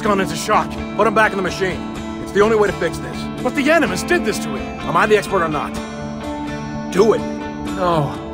He's gone into shock. Put him back in the machine. It's the only way to fix this. But the Animus did this to him. Am I the expert or not? Do it. No.